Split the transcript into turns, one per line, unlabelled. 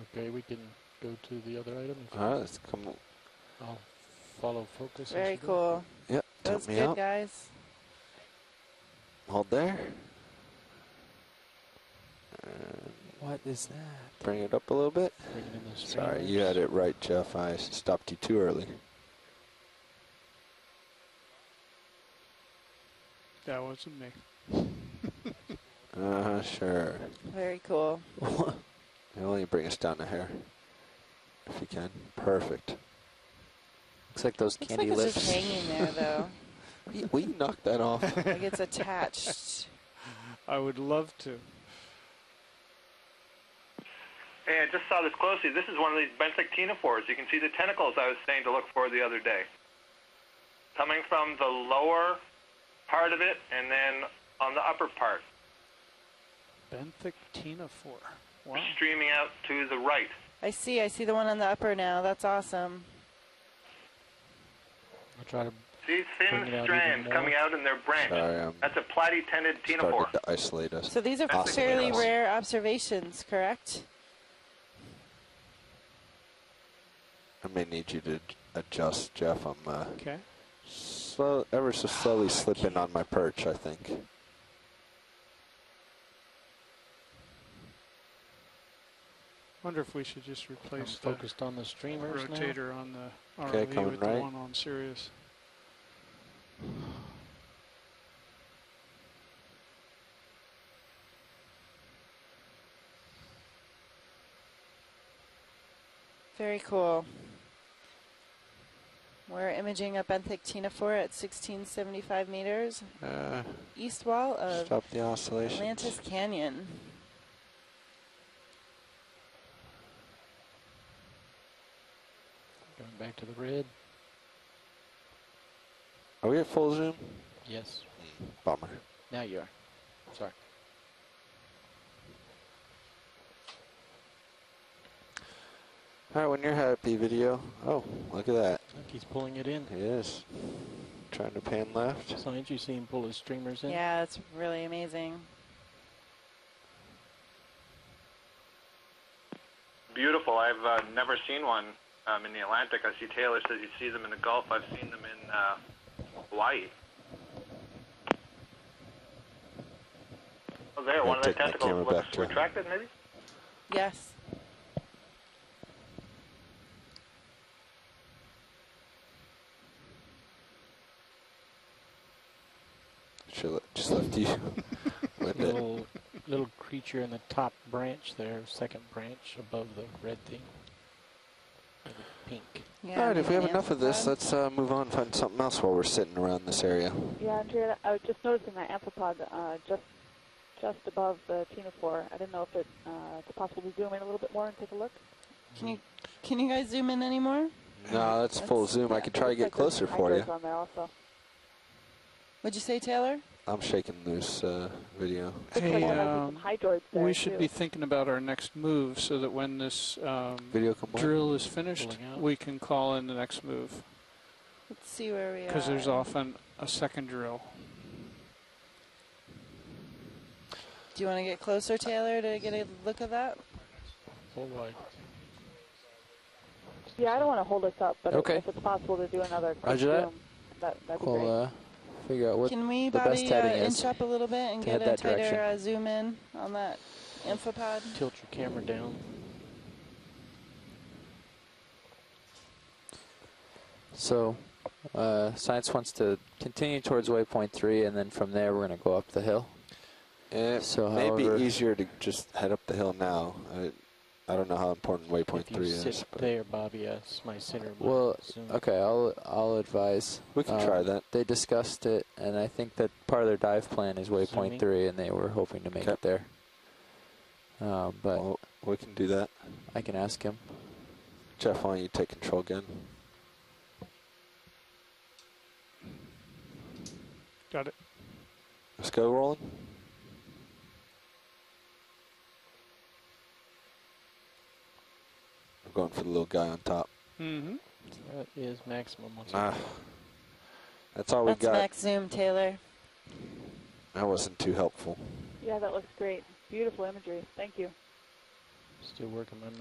Okay, we can go to the other item.
All right, let's come.
I'll follow focus.
Very
you go.
cool.
Yep,
That
me
good,
out.
guys.
Hold there. And
What is that?
bring it up a little bit.
Bringing
Sorry, you had it right, Jeff. I stopped you too early.
That wasn't me.
Uh, sure.
Very cool.
You only bring us down a hair. If you can. Perfect.
Looks like those
Looks
candy
like it's
lips.
just hanging there, though.
We, we knocked that off.
like it's attached.
I would love to.
Hey, I just saw this closely. This is one of these benthic ctenophores. You can see the tentacles I was saying to look for the other day. Coming from the lower part of it and then on the upper part,
Benthic ctenophore. Wow.
streaming out to the right.
I see. I see the one on the upper now. That's awesome.
I'll try to.
See thin
Bring out
strands coming out in their branch.
Sorry, I'm
That's a platyctenid ctenophore.
started to isolate us.
So these are
Awesome.
fairly
Yes.
rare observations, correct?
I may need you to adjust, Jeff. I'm uh,
Okay.
slow, ever so slowly slipping on my perch, I think.
Wonder if we should just
I'm
replace the
focused on the streamers now.
rotator on the
Okay, coming
with the one on Seirios.
Very cool. We're imaging a benthic ctenophore at 1675 meters,
Uh,
east wall of
stop the oscillation.
Atlantis Canyon.
Going back to the red.
Are we at full zoom?
Yes.
Bummer.
Now you are. Sorry.
All right, when you're happy, video. Oh, look at that.
Look, he's pulling it in.
He is. Trying to pan left.
So ain't you see him pull his streamers in?
Yeah, it's really amazing.
Beautiful. I've uh, never seen one um, in the Atlantic. I see Taylor says you see them in the Gulf. I've seen them in uh, Hawaii. Oh, there, one of the tentacles
camera
looks
back
retracted, maybe?
Yes.
Should just left you with it.
Little little creature in the top branch there, second branch above the red thing. Or the Pink.
Yeah,
All right, if we have enough of this, let's uh, move on and find something else while we're sitting around this area.
Yeah, Andrea, I was just noticing that amphipod uh, just just above the ctenophore. I didn't know if it, uh, it's possible to zoom in a little bit more and take a look.
Can you can you guys zoom in anymore?
No, that's full
That's-
zoom. I could try to get
like
closer for you.
on there also.
What'd you say, Taylor?
I'm shaking loose uh, video.
Hey,
there might be
um,
some hydroids there
we should
too.
be thinking about our next move so that when this um,
Video
drill is finished, we can call in the next move.
Let's see where we are.
Because there's often a second drill.
Do you want to get closer, Taylor, to get a look at that?
Full wide.
Yeah, I don't want to hold us up, but if-
Okay.
if it's possible to do another quick
Roger that.
zoom, that, that'd be great.
We'll uh, figure out what
Can we,
the best
Bobby, uh,
heading is
inch up a little bit and get a tighter uh, zoom in on that amphipod?
Tilt your camera down.
So, uh, science wants to continue towards waypoint three, and then from there we're going to go up the hill.
It
So,
may be easier to just head up the hill now. I, I don't know how important waypoint
if you
three
sit
is, but
there, Bobby, that's my center.
Well,
zoom.
okay, I'll I'll advise.
we can
um,
try that.
They discussed it, and I think that part of their dive plan is waypoint
Zooming.
three, and they were hoping to make
Okay.
it there. Um, but
Well, we can do that.
I can ask him.
Jeff, why don't you take control again?
Got it.
Let's go, Roland. Going for the little guy on top.
Mm-hmm.
That is maximum. Once
Ah, that's all we
That's
got.
max zoom, Taylor.
That wasn't too helpful.
Yeah, that looks great. Beautiful imagery. Thank you.
Still working my